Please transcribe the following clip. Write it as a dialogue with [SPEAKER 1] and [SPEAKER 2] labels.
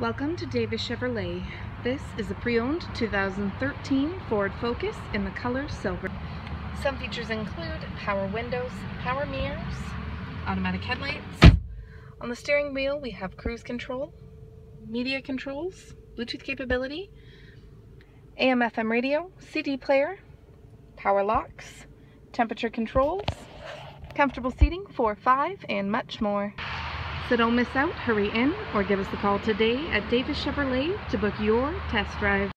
[SPEAKER 1] Welcome to Davis Chevrolet. This is a pre-owned 2013 Ford Focus in the color silver. Some features include power windows, power mirrors, automatic headlights. On the steering wheel we have cruise control, media controls, Bluetooth capability, AM FM radio, CD player, power locks, temperature controls, comfortable seating for five, and much more. So don't miss out, hurry in or give us a call today at Davis Chevrolet to book your test drive.